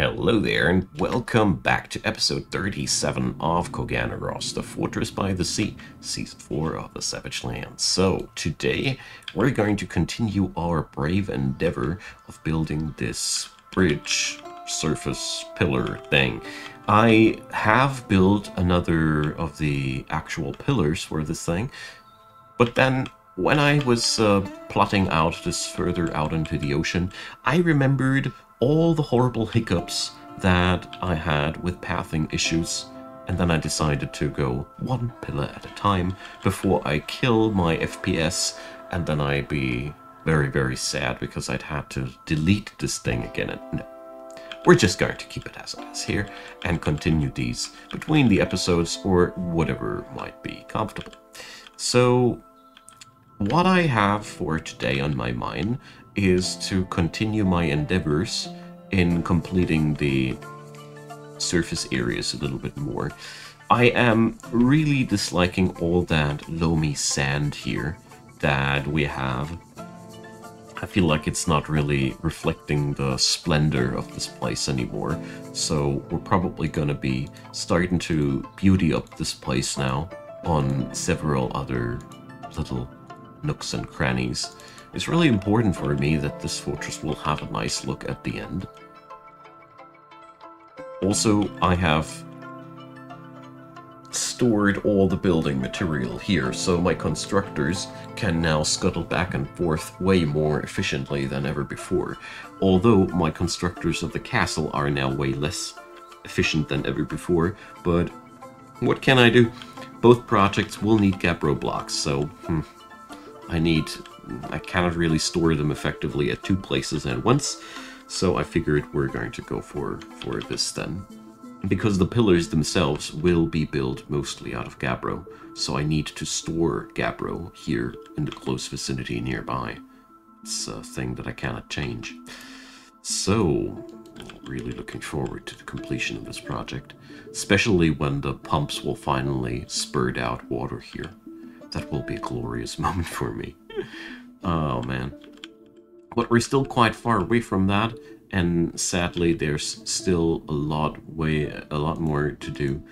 Hello there, and welcome back to episode 37 of Koganaros, the Fortress by the Sea, season 4 of the Savage Lands. So, today we're going to continue our brave endeavor of building this bridge surface pillar thing. I have built another of the actual pillars for this thing, but then when I was uh, plotting out this further out into the ocean, I remembered all the horrible hiccups that I had with pathing issues, and then I decided to go one pillar at a time before I kill my FPS, and then I'd be very, very sad because I'd had to delete this thing again. And no, we're just going to keep it as it is here and continue these between the episodes or whatever might be comfortable. So, what I have for today on my mind is to continue my endeavors in completing the surface areas a little bit more. I am really disliking all that loamy sand here that we have. I feel like it's not really reflecting the splendor of this place anymore, so we're probably gonna be starting to beauty up this place now on several other little nooks and crannies. It's really important for me that this fortress will have a nice look at the end. Also, I have stored all the building material here, so my constructors can now scuttle back and forth way more efficiently than ever before. Although my constructors of the castle are now way less efficient than ever before, but what can I do? Both projects will need Gabbro blocks, so hmm, I need... I cannot really store them effectively at two places at once, so I figured we're going to go for, for this then. Because the pillars themselves will be built mostly out of Gabbro, so I need to store Gabbro here in the close vicinity nearby. It's a thing that I cannot change. So, really looking forward to the completion of this project, especially when the pumps will finally spurt out water here. That will be a glorious moment for me. Oh man. But we're still quite far away from that, and sadly there's still a lot way a lot more to do.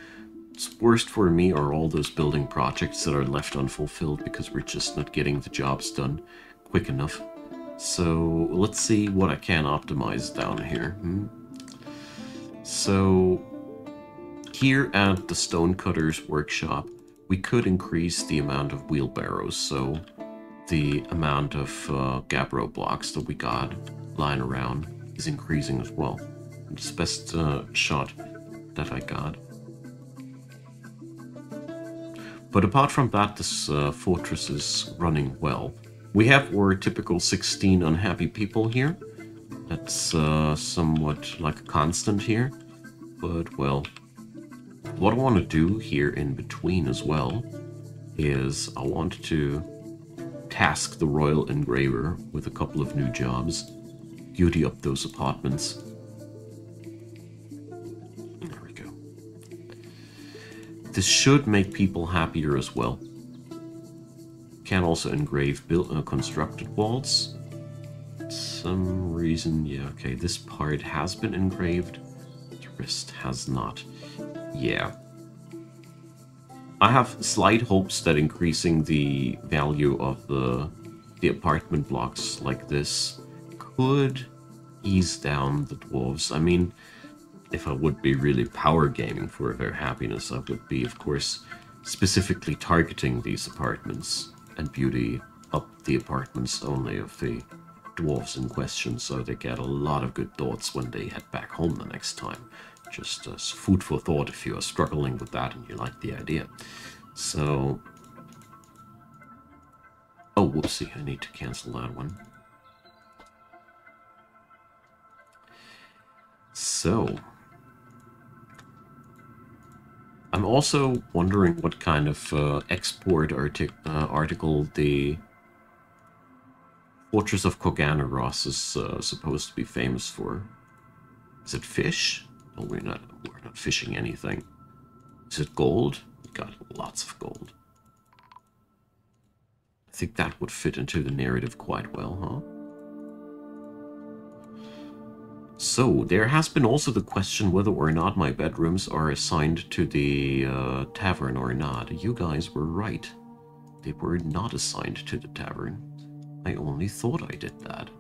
It's worst for me are all those building projects that are left unfulfilled because we're just not getting the jobs done quick enough. So let's see what I can optimize down here. Hmm? So here at the Stonecutter's workshop, we could increase the amount of wheelbarrows, so the amount of uh, Gabbro blocks that we got lying around is increasing as well. It's the best uh, shot that I got. But apart from that, this uh, fortress is running well. We have our typical 16 unhappy people here. That's uh, somewhat like a constant here. But, well, what I want to do here in between as well is I want to task the Royal Engraver with a couple of new jobs. Beauty up those apartments. There we go. This should make people happier as well. Can also engrave built uh, constructed walls. Some reason, yeah, okay, this part has been engraved. The rest has not. Yeah. I have slight hopes that increasing the value of the the apartment blocks like this could ease down the dwarves. I mean, if I would be really power gaming for their happiness, I would be, of course, specifically targeting these apartments and beauty up the apartments only of the dwarves in question, so they get a lot of good thoughts when they head back home the next time. Just as food for thought if you are struggling with that and you like the idea. So... Oh, whoopsie, I need to cancel that one. So... I'm also wondering what kind of uh, export artic uh, article the Fortress of Koganaros is uh, supposed to be famous for. Is it fish? We're not we're not fishing anything. Is it gold? We got lots of gold. I think that would fit into the narrative quite well, huh? So, there has been also the question whether or not my bedrooms are assigned to the uh, tavern or not. You guys were right. They were not assigned to the tavern. I only thought I did that.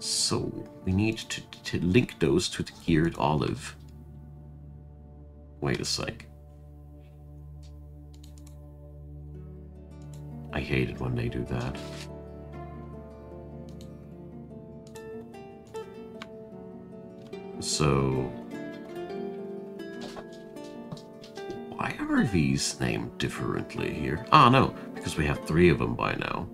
So, we need to, to link those to the geared olive. Wait a sec. I hate it when they do that. So... Why are these named differently here? Ah, no, because we have three of them by now.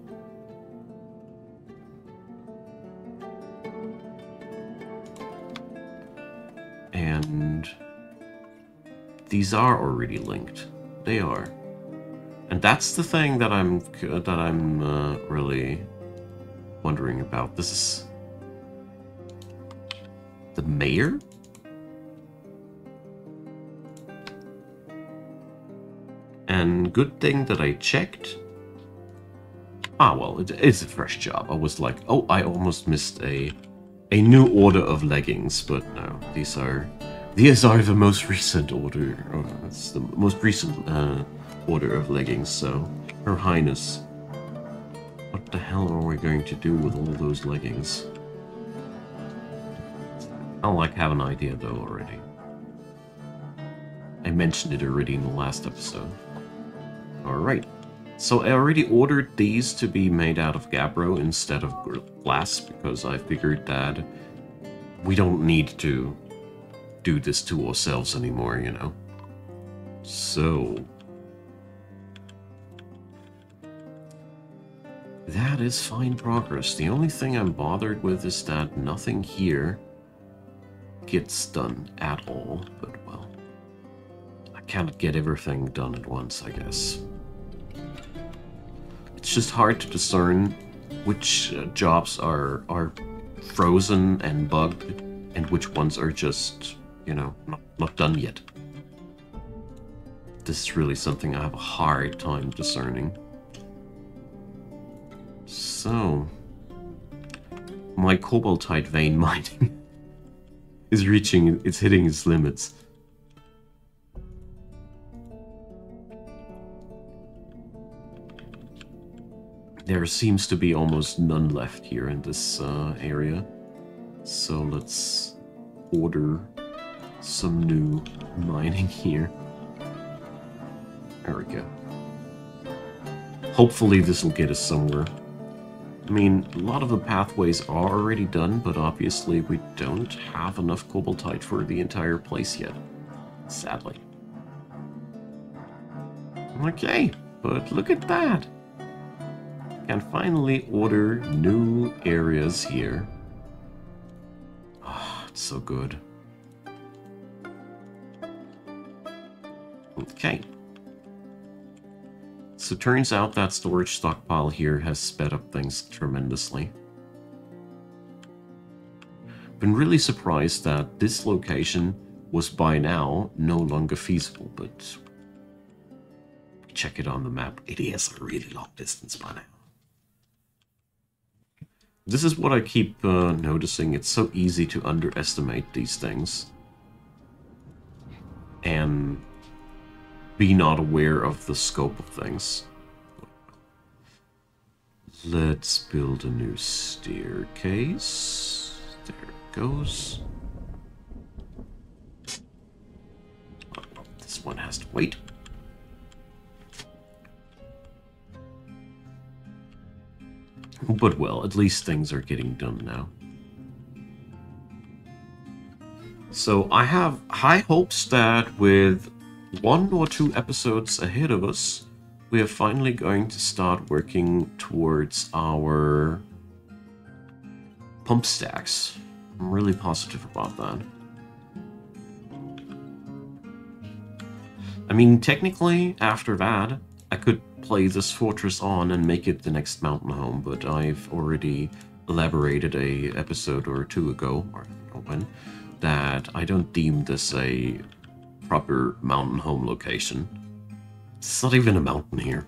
And... These are already linked. They are. And that's the thing that I'm that I'm uh, really wondering about. This is the mayor? And good thing that I checked. Ah, well, it is a fresh job. I was like, oh, I almost missed a a new order of leggings, but no, these are these are the most recent order. Uh, it's the most recent uh, order of leggings. So, Her Highness, what the hell are we going to do with all those leggings? I like have an idea though already. I mentioned it already in the last episode. Alright. So I already ordered these to be made out of gabbro instead of glass because I figured that we don't need to do this to ourselves anymore, you know. So... That is fine progress. The only thing I'm bothered with is that nothing here gets done at all, but well, I can't get everything done at once, I guess. It's just hard to discern which uh, jobs are are frozen and bugged and which ones are just, you know, not, not done yet. This is really something I have a hard time discerning. So, my cobaltite vein mining is reaching, it's hitting its limits. There seems to be almost none left here in this uh, area. So let's order some new mining here. There we go. Hopefully this will get us somewhere. I mean, a lot of the pathways are already done, but obviously we don't have enough cobaltite for the entire place yet. Sadly. Okay, but look at that. Can finally order new areas here. Oh, it's so good. Okay. So turns out that storage stockpile here has sped up things tremendously. Been really surprised that this location was by now no longer feasible, but check it on the map. It is a really long distance by now. This is what I keep uh, noticing. It's so easy to underestimate these things. And be not aware of the scope of things. Let's build a new staircase. There it goes. This one has to wait. But well, at least things are getting done now. So I have high hopes that with one or two episodes ahead of us, we are finally going to start working towards our pump stacks. I'm really positive about that. I mean, technically, after that, I could play this fortress on and make it the next mountain home, but I've already elaborated a episode or two ago, or when, that I don't deem this a proper mountain home location. It's not even a mountain here.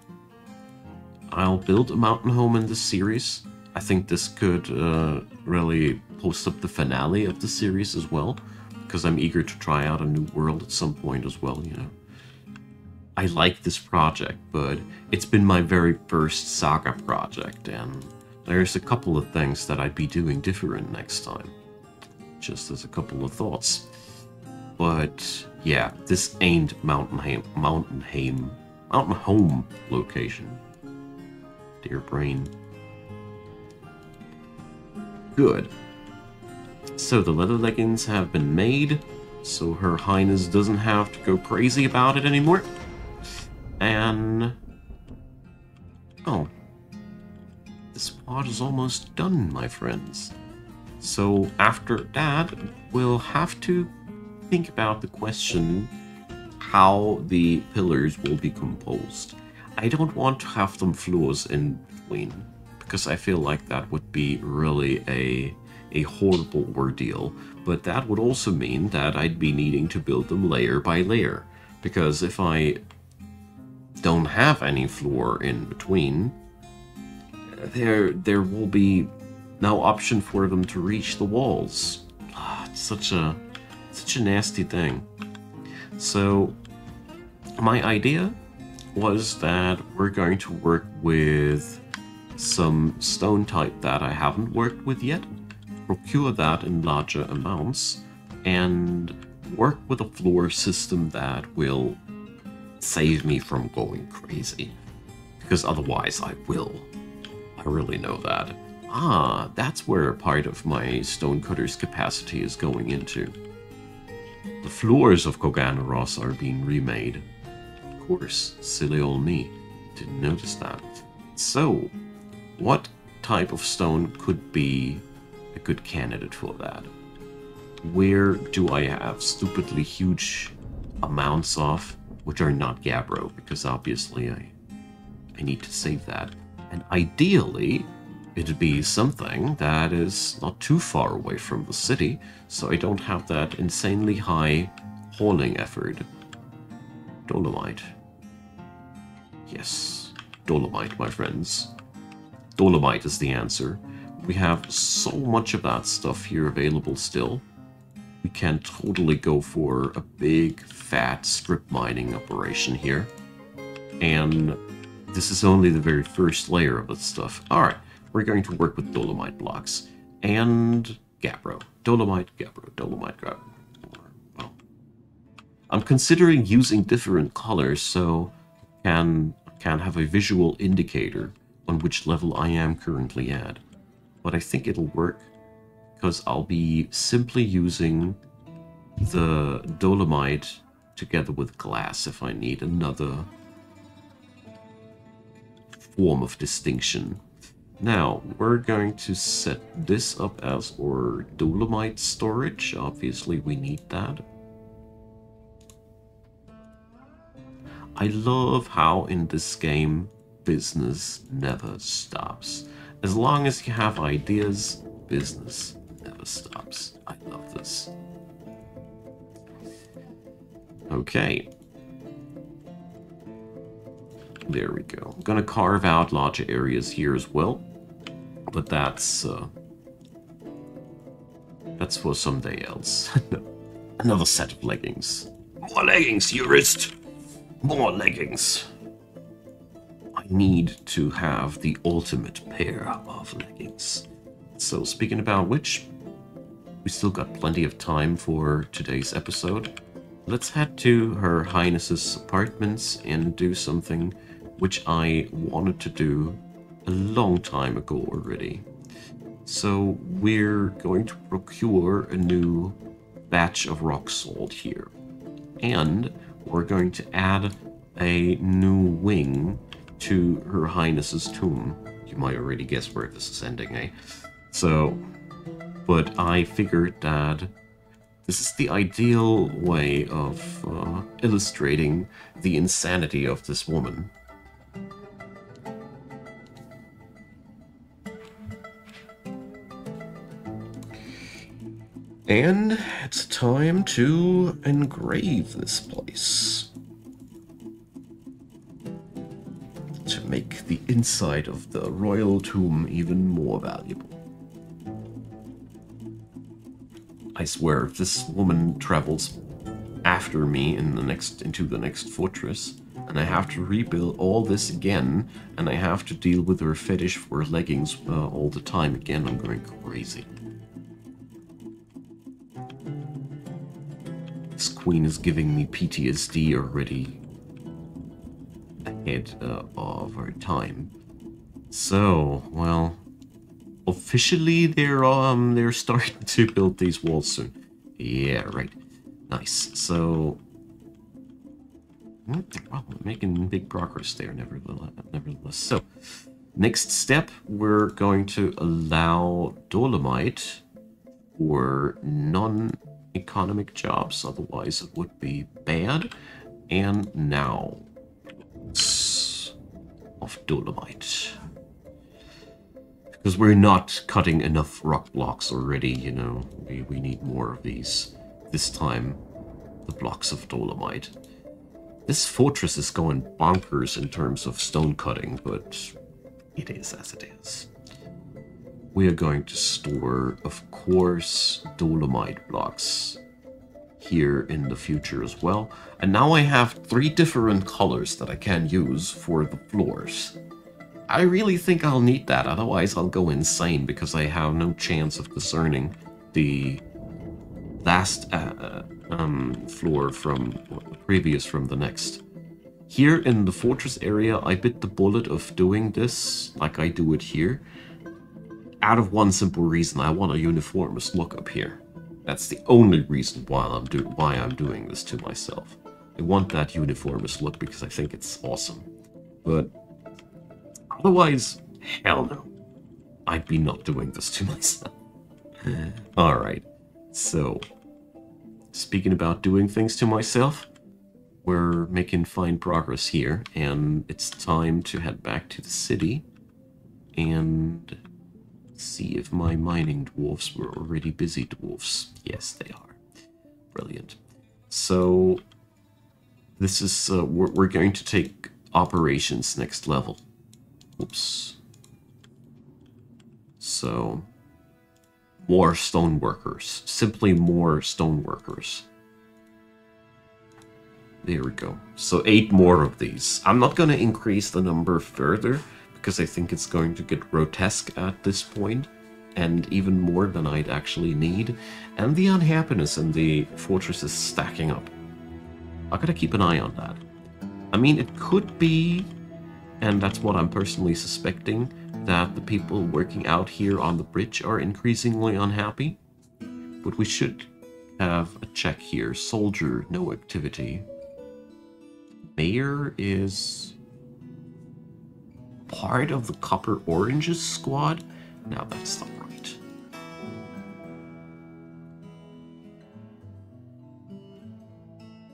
I'll build a mountain home in this series. I think this could uh, really post up the finale of the series as well, because I'm eager to try out a new world at some point as well, you know. I like this project, but it's been my very first Saga project, and there's a couple of things that I'd be doing different next time. Just as a couple of thoughts. But yeah, this ain't Mountain Mountainheim, Mountain Home location. Dear brain. Good. So the leather leggings have been made, so Her Highness doesn't have to go crazy about it anymore. And... Oh. This part is almost done, my friends. So after that, we'll have to think about the question how the pillars will be composed. I don't want to have them floors in between, because I feel like that would be really a a horrible ordeal, but that would also mean that I'd be needing to build them layer by layer, because if I don't have any floor in between, there there will be no option for them to reach the walls. Ah, it's such a such a nasty thing. So my idea was that we're going to work with some stone type that I haven't worked with yet, procure that in larger amounts, and work with a floor system that will save me from going crazy. Because otherwise I will. I really know that. Ah, that's where part of my stonecutter's capacity is going into. The floors of Koganaros are being remade. Of course, silly old me. Didn't notice that. So, what type of stone could be a good candidate for that? Where do I have stupidly huge amounts of? which are not Gabbro, because obviously I, I need to save that. And ideally, it'd be something that is not too far away from the city, so I don't have that insanely high hauling effort. Dolomite. Yes, Dolomite, my friends. Dolomite is the answer. We have so much of that stuff here available still we can totally go for a big, fat strip mining operation here. And this is only the very first layer of the stuff. Alright, we're going to work with dolomite blocks. And gabbro. Dolomite, gabbro, dolomite, gabbro. Well, I'm considering using different colors so can can have a visual indicator on which level I am currently at. But I think it'll work because I'll be simply using the dolomite together with glass if I need another form of distinction. Now, we're going to set this up as our dolomite storage. Obviously, we need that. I love how in this game, business never stops. As long as you have ideas, business never stops. I love this. Okay. There we go. I'm gonna carve out larger areas here as well. But that's, uh, That's for someday else. Another set of leggings. More leggings, Jurist! More leggings. I need to have the ultimate pair of leggings. So speaking about which, we still got plenty of time for today's episode. Let's head to Her Highness's apartments and do something which I wanted to do a long time ago already. So we're going to procure a new batch of rock salt here. And we're going to add a new wing to Her Highness's tomb. You might already guess where this is ending, eh? So, but I figured that this is the ideal way of uh, illustrating the insanity of this woman. And it's time to engrave this place. To make the inside of the royal tomb even more valuable. I swear, if this woman travels after me in the next into the next fortress, and I have to rebuild all this again, and I have to deal with her fetish for leggings uh, all the time again, I'm going crazy. Queen is giving me PTSD already ahead uh, of her time. So, well, officially they're um they're starting to build these walls soon. Yeah, right. Nice. So, well, making big progress there, nevertheless. Nevertheless, so next step, we're going to allow dolomite for non-economic jobs. Otherwise, it would be bad. And now, of dolomite because we're not cutting enough rock blocks already, you know. We, we need more of these. This time, the blocks of dolomite. This fortress is going bonkers in terms of stone cutting, but it is as it is. We are going to store, of course, dolomite blocks here in the future as well. And now I have three different colors that I can use for the floors. I really think I'll need that, otherwise I'll go insane because I have no chance of discerning the last uh, uh um, floor from previous from the next. Here in the fortress area, I bit the bullet of doing this like I do it here. Out of one simple reason, I want a uniformist look up here. That's the only reason why I'm do why I'm doing this to myself. I want that uniformist look because I think it's awesome. But Otherwise, hell no. I'd be not doing this to myself. Alright, so, speaking about doing things to myself, we're making fine progress here, and it's time to head back to the city and see if my mining dwarfs were already busy dwarfs. Yes, they are. Brilliant. So, this is, uh, we're, we're going to take operations next level. Oops. So, more stone workers. Simply more stone workers. There we go. So eight more of these. I'm not going to increase the number further because I think it's going to get grotesque at this point and even more than I'd actually need. And the unhappiness in the fortress is stacking up. I gotta keep an eye on that. I mean, it could be and that's what I'm personally suspecting, that the people working out here on the bridge are increasingly unhappy. But we should have a check here. Soldier, no activity. Mayor is part of the Copper Oranges squad? Now that's not right.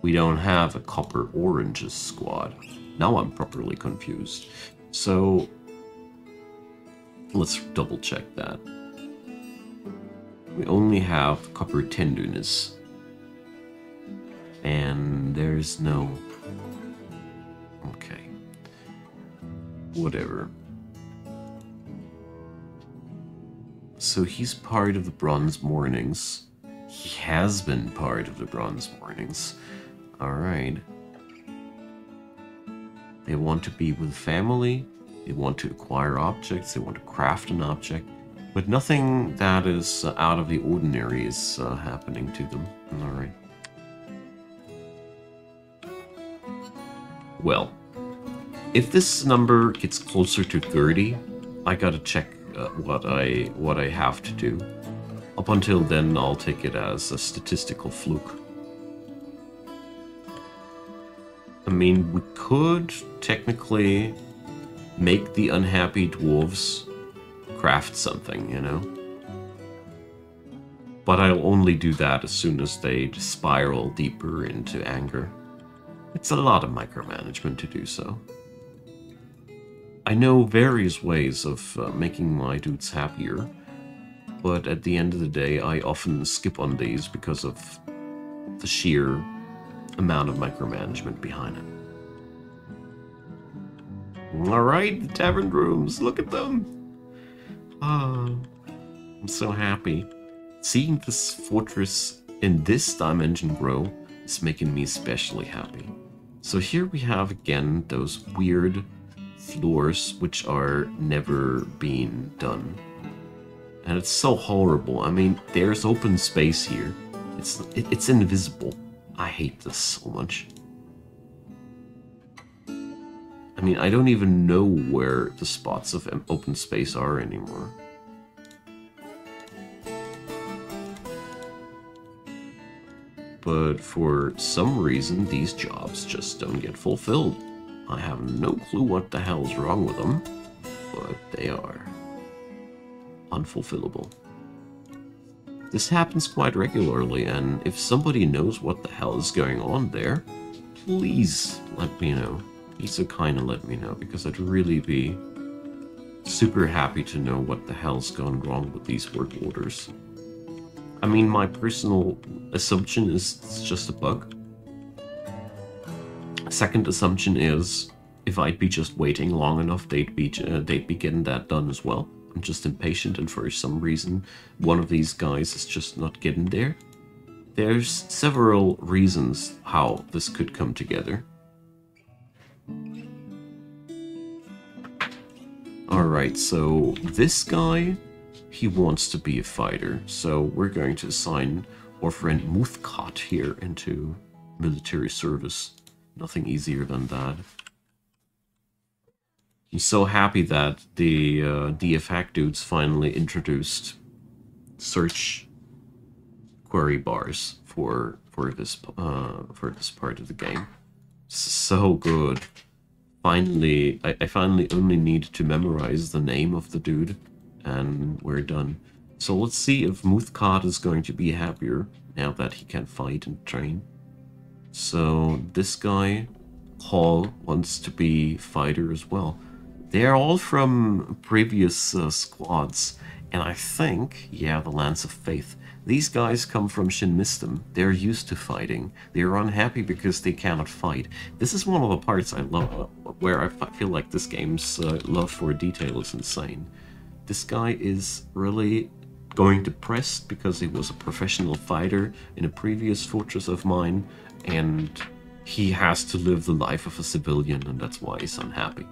We don't have a Copper Oranges squad. Now I'm properly confused. So let's double check that. We only have copper tenderness. And there's no... Okay. Whatever. So he's part of the Bronze Mornings. He has been part of the Bronze Mornings. Alright. They want to be with family, they want to acquire objects, they want to craft an object, but nothing that is uh, out of the ordinary is uh, happening to them. Alright. Well, if this number gets closer to 30, I gotta check uh, what I what I have to do. Up until then, I'll take it as a statistical fluke. I mean, we could technically make the unhappy dwarves craft something, you know? But I'll only do that as soon as they spiral deeper into anger. It's a lot of micromanagement to do so. I know various ways of uh, making my dudes happier, but at the end of the day, I often skip on these because of the sheer amount of micromanagement behind it. Alright, the tavern rooms, look at them! Ah, I'm so happy. seeing this fortress in this dimension grow is making me especially happy. So here we have again those weird floors which are never being done. And it's so horrible. I mean, there's open space here. It's it, it's invisible. I hate this so much. I mean, I don't even know where the spots of open space are anymore. But for some reason, these jobs just don't get fulfilled. I have no clue what the hell's wrong with them, but they are unfulfillable. This happens quite regularly, and if somebody knows what the hell is going on there, please let me know. Be so kind and let me know, because I'd really be super happy to know what the hell's gone wrong with these work orders. I mean, my personal assumption is it's just a bug. Second assumption is if I'd be just waiting long enough, they'd be uh, they'd be getting that done as well. I'm just impatient, and for some reason, one of these guys is just not getting there. There's several reasons how this could come together. Alright, so this guy, he wants to be a fighter, so we're going to assign our friend Muthkat here into military service. Nothing easier than that. I'm so happy that the uh, dudes finally introduced search query bars for for this uh, for this part of the game. So good. Finally, I, I finally only need to memorize the name of the dude, and we're done. So let's see if Muthkat is going to be happier now that he can fight and train. So this guy, Hall, wants to be fighter as well. They're all from previous uh, squads, and I think, yeah, the Lance of Faith. These guys come from Shin Mistim. They're used to fighting. They're unhappy because they cannot fight. This is one of the parts I love, where I feel like this game's uh, love for detail is insane. This guy is really going depressed because he was a professional fighter in a previous fortress of mine, and he has to live the life of a civilian, and that's why he's unhappy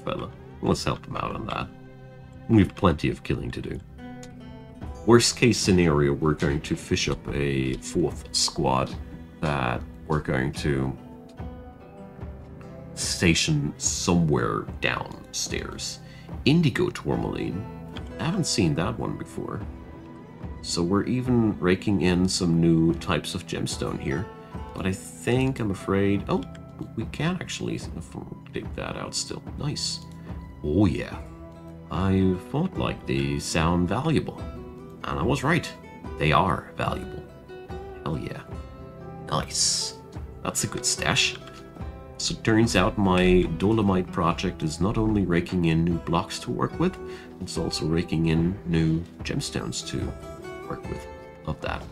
fella. Let's help him out on that. We've plenty of killing to do. Worst case scenario, we're going to fish up a fourth squad that we're going to station somewhere downstairs. Indigo Tourmaline. I haven't seen that one before. So we're even raking in some new types of gemstone here. But I think, I'm afraid... Oh, we can actually dig that out still. Nice. Oh yeah. I thought like they sound valuable. And I was right. They are valuable. Hell yeah. Nice. That's a good stash. So it turns out my Dolomite project is not only raking in new blocks to work with, it's also raking in new gemstones to work with of that.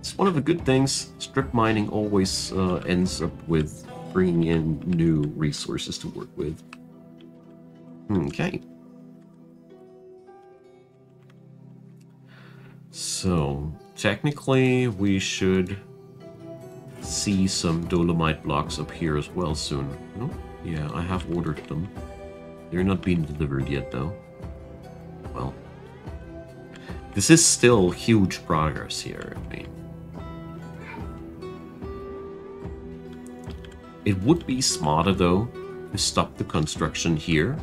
It's one of the good things. Strip mining always uh, ends up with bringing in new resources to work with. Okay. So, technically, we should see some dolomite blocks up here as well soon. No? Yeah, I have ordered them. They're not being delivered yet, though. Well. This is still huge progress here, I mean. It would be smarter, though, to stop the construction here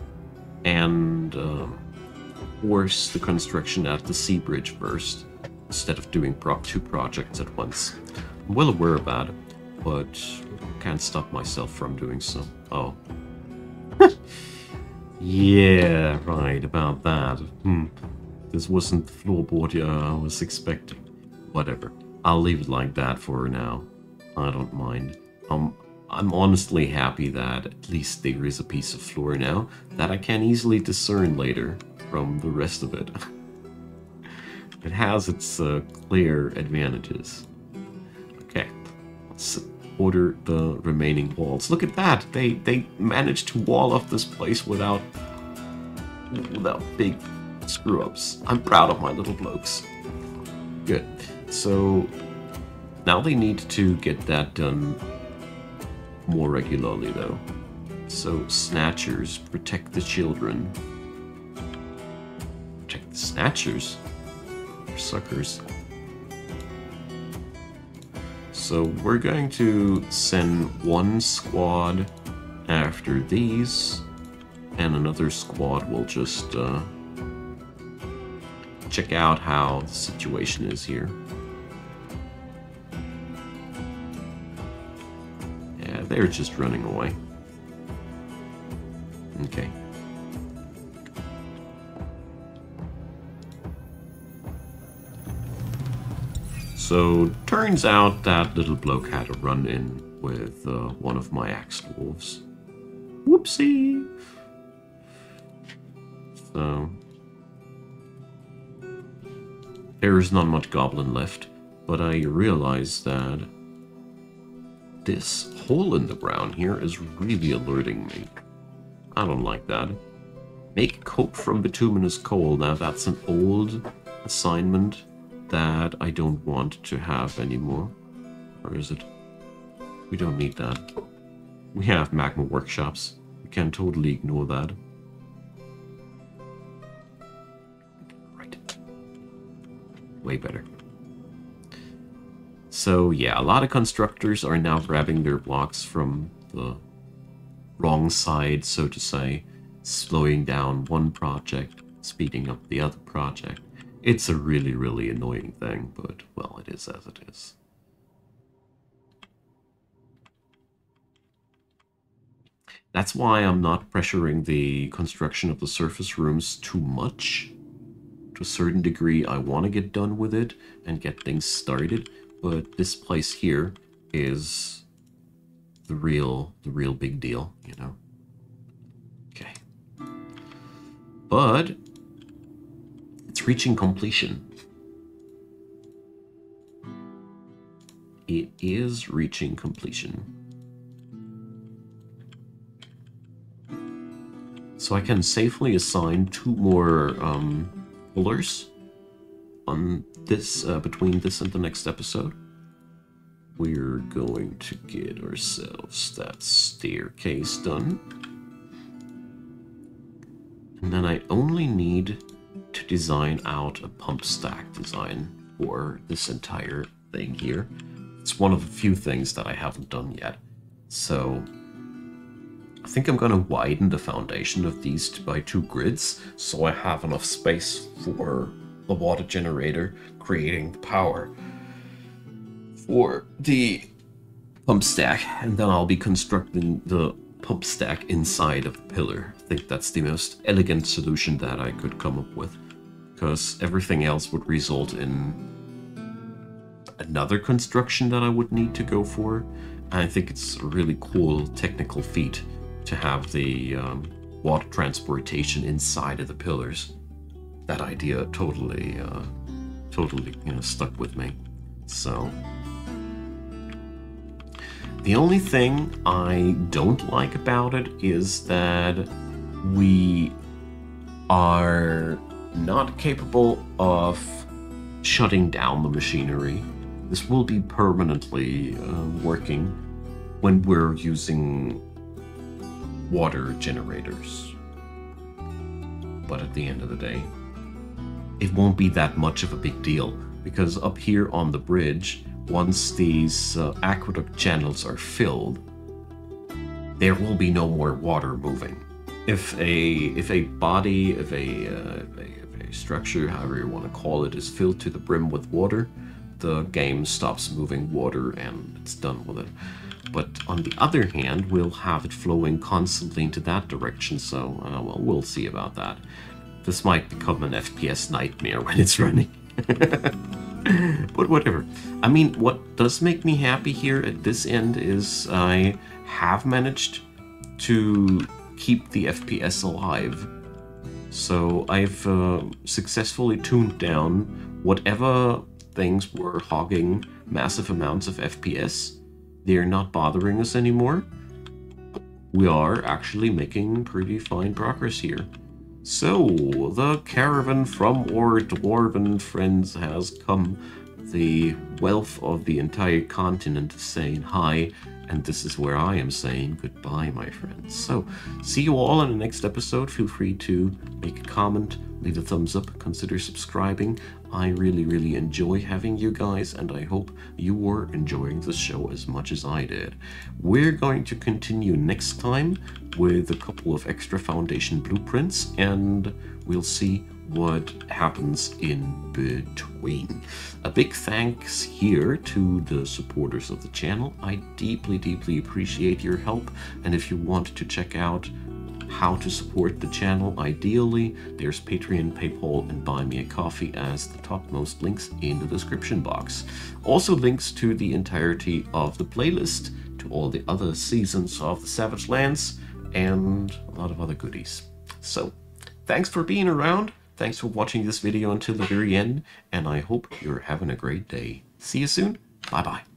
and um, force the construction at the sea bridge first, instead of doing pro two projects at once. I'm well aware about it, but can't stop myself from doing so. Oh. yeah, right, about that. Hmm. This wasn't the floorboard I was expecting. Whatever. I'll leave it like that for now. I don't mind. Um, I'm honestly happy that at least there is a piece of floor now that I can easily discern later from the rest of it. it has its uh, clear advantages. Okay, let's order the remaining walls. Look at that! They they managed to wall off this place without without big screw-ups. I'm proud of my little blokes. Good. So now they need to get that done more regularly, though. So snatchers protect the children. Protect the snatchers? Suckers. So we're going to send one squad after these, and another squad will just uh, check out how the situation is here. Yeah, they're just running away. Okay. So, turns out that little bloke had a run-in with uh, one of my axe wolves. Whoopsie! So... There is not much goblin left, but I realize that this hole in the ground here is really alerting me. I don't like that. Make coke from bituminous coal. Now that's an old assignment that I don't want to have anymore. Or is it? We don't need that. We have magma workshops. We can totally ignore that. Way better. So yeah, a lot of constructors are now grabbing their blocks from the wrong side, so to say, slowing down one project, speeding up the other project. It's a really, really annoying thing, but, well, it is as it is. That's why I'm not pressuring the construction of the surface rooms too much. To a certain degree, I want to get done with it and get things started, but this place here is the real, the real big deal, you know? Okay. But it's reaching completion. It is reaching completion. So I can safely assign two more um, pillars on this, uh, between this and the next episode. We're going to get ourselves that staircase done. And then I only need to design out a pump stack design for this entire thing here. It's one of the few things that I haven't done yet. So I think I'm to widen the foundation of these by two grids so I have enough space for the water generator creating the power for the pump stack and then I'll be constructing the pump stack inside of the pillar. I think that's the most elegant solution that I could come up with because everything else would result in another construction that I would need to go for. And I think it's a really cool technical feat to have the um, water transportation inside of the pillars. That idea totally, uh, totally, you know, stuck with me. So, the only thing I don't like about it is that we are not capable of shutting down the machinery. This will be permanently uh, working when we're using water generators. But at the end of the day, it won't be that much of a big deal because up here on the bridge, once these uh, aqueduct channels are filled, there will be no more water moving. If a if a body, if a, uh, a structure, however you want to call it, is filled to the brim with water, the game stops moving water and it's done with it. But on the other hand, we'll have it flowing constantly into that direction, so uh, well, we'll see about that. This might become an FPS nightmare when it's running. but whatever. I mean, what does make me happy here at this end is I have managed to keep the FPS alive so I've uh, successfully tuned down whatever things were hogging massive amounts of FPS. They're not bothering us anymore. We are actually making pretty fine progress here. So, the caravan from our dwarven friends has come. The wealth of the entire continent saying hi, and this is where I am saying goodbye, my friends. So, see you all in the next episode. Feel free to make a comment, leave a thumbs up, consider subscribing. I really, really enjoy having you guys, and I hope you were enjoying the show as much as I did. We're going to continue next time with a couple of extra foundation blueprints, and we'll see what happens in between. A big thanks here to the supporters of the channel. I deeply, deeply appreciate your help, and if you want to check out how to support the channel ideally, there's Patreon, PayPal, and Buy Me a Coffee as the topmost links in the description box. Also links to the entirety of the playlist, to all the other seasons of the Savage Lands, and a lot of other goodies. So, thanks for being around, thanks for watching this video until the very end, and I hope you're having a great day. See you soon, bye bye.